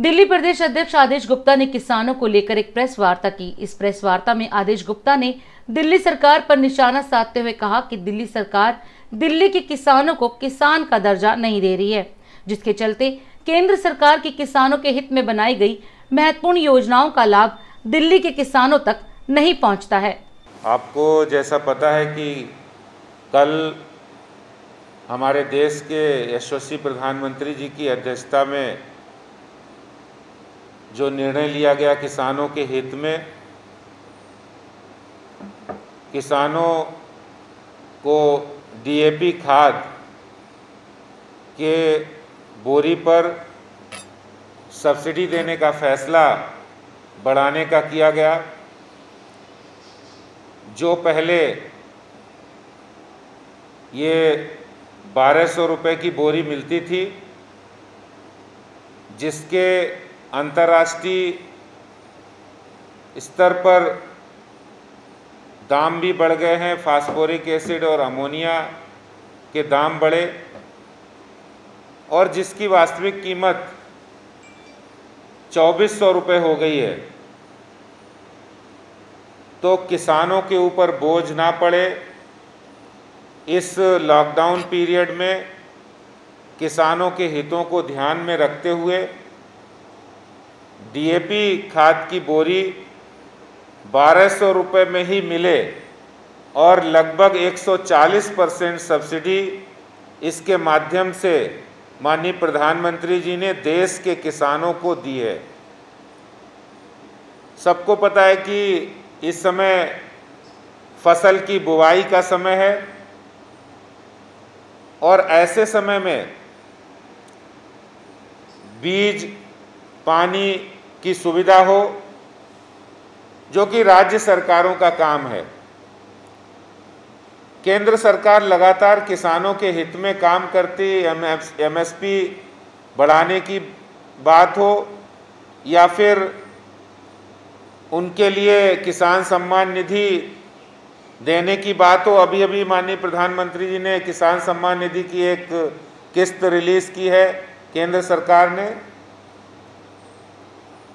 दिल्ली प्रदेश अध्यक्ष आदेश गुप्ता ने किसानों को लेकर एक प्रेस वार्ता की। इस प्रेस वार्ता में आदेश गुप्ता ने दिल्ली सरकार पर निशाना साधते हुए कहा कि दिल्ली सरकार दिल्ली के किसानों को किसान का दर्जा नहीं दे रही है, जिसके चलते केंद्र सरकार की किसानों के हित में बनाई गई महत्वपूर्ण योजनाओं का लाभ दिल्ली के किसानों तक नहीं पहुँचता है। आपको जैसा पता है कि कल हमारे देश के यशस्वी प्रधानमंत्री जी की अध्यक्षता में जो निर्णय लिया गया किसानों के हित में, किसानों को डीएपी खाद के बोरी पर सब्सिडी देने का फैसला बढ़ाने का किया गया। जो पहले ये बारह सौ रुपये की बोरी मिलती थी, जिसके अंतर्राष्ट्रीय स्तर पर दाम भी बढ़ गए हैं, फास्फोरिक एसिड और अमोनिया के दाम बढ़े, और जिसकी वास्तविक कीमत चौबीस सौ रुपये हो गई है। तो किसानों के ऊपर बोझ ना पड़े। इस लॉकडाउन पीरियड में किसानों के हितों को ध्यान में रखते हुए डीएपी खाद की बोरी बारह सौ रुपये में ही मिले और लगभग 140 परसेंट सब्सिडी इसके माध्यम से माननीय प्रधानमंत्री जी ने देश के किसानों को दी है। सबको पता है कि इस समय फ़सल की बुवाई का समय है और ऐसे समय में बीज, पानी की सुविधा हो, जो कि राज्य सरकारों का काम है। केंद्र सरकार लगातार किसानों के हित में काम करती एमएसपी बढ़ाने की बात हो या फिर उनके लिए किसान सम्मान निधि देने की बात हो अभी अभी माननीय प्रधानमंत्री जी ने किसान सम्मान निधि की एक किस्त रिलीज़ की है, केंद्र सरकार ने।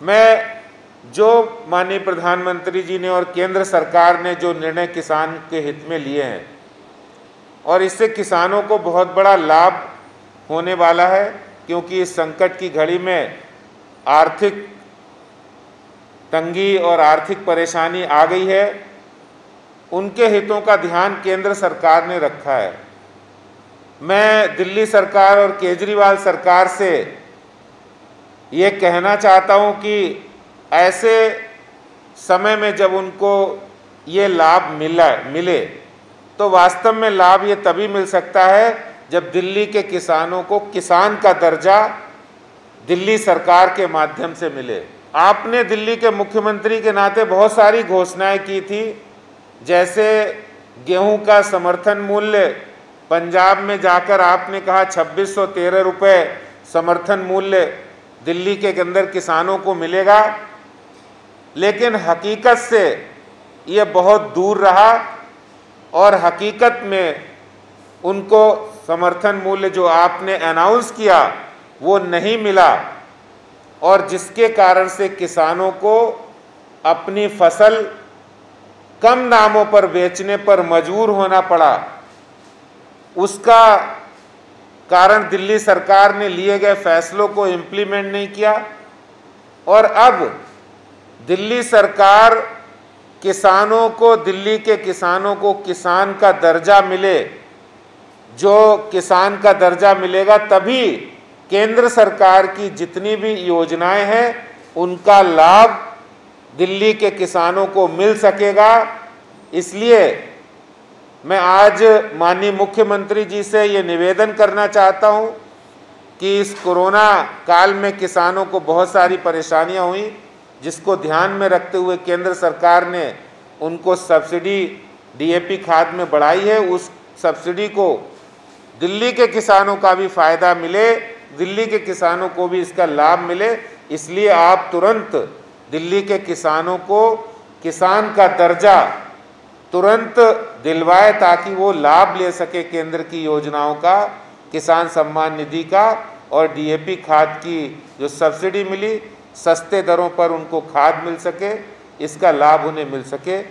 मैं जो माननीय प्रधानमंत्री जी ने और केंद्र सरकार ने जो निर्णय किसान के हित में लिए हैं, और इससे किसानों को बहुत बड़ा लाभ होने वाला है, क्योंकि इस संकट की घड़ी में आर्थिक तंगी और आर्थिक परेशानी आ गई है। उनके हितों का ध्यान केंद्र सरकार ने रखा है। मैं दिल्ली सरकार और केजरीवाल सरकार से ये कहना चाहता हूँ कि ऐसे समय में जब उनको ये लाभ मिला, मिले तो वास्तव में लाभ ये तभी मिल सकता है जब दिल्ली के किसानों को किसान का दर्जा दिल्ली सरकार के माध्यम से मिले। आपने दिल्ली के मुख्यमंत्री के नाते बहुत सारी घोषणाएँ की थी, जैसे गेहूँ का समर्थन मूल्य, पंजाब में जाकर आपने कहा छब्बीस सौ तेरह रुपये समर्थन मूल्य दिल्ली के अंदर किसानों को मिलेगा, लेकिन हकीकत से ये बहुत दूर रहा और हकीकत में उनको समर्थन मूल्य जो आपने अनाउंस किया, वो नहीं मिला। और जिसके कारण से किसानों को अपनी फ़सल कम दामों पर बेचने पर मजबूर होना पड़ा। उसका कारण दिल्ली सरकार ने लिए गए फैसलों को इम्प्लीमेंट नहीं किया और अब दिल्ली सरकार किसानों को, दिल्ली के किसानों को किसान का दर्जा मिले, जो किसान का दर्जा मिलेगा तभी केंद्र सरकार की जितनी भी योजनाएँ हैं, उनका लाभ दिल्ली के किसानों को मिल सकेगा। इसलिए मैं आज माननीय मुख्यमंत्री जी से ये निवेदन करना चाहता हूँ कि इस कोरोना काल में किसानों को बहुत सारी परेशानियाँ हुई, जिसको ध्यान में रखते हुए केंद्र सरकार ने उनको सब्सिडी डीएपी खाद में बढ़ाई है, उस सब्सिडी को दिल्ली के किसानों का भी फ़ायदा मिले। दिल्ली के किसानों को भी इसका लाभ मिले, इसलिए आप तुरंत दिल्ली के किसानों को किसान का दर्जा तुरंत दिलवाए ताकि वो लाभ ले सके केंद्र की योजनाओं का, किसान सम्मान निधि का और डीएपी खाद की जो सब्सिडी मिली, सस्ते दरों पर उनको खाद मिल सके, इसका लाभ उन्हें मिल सके।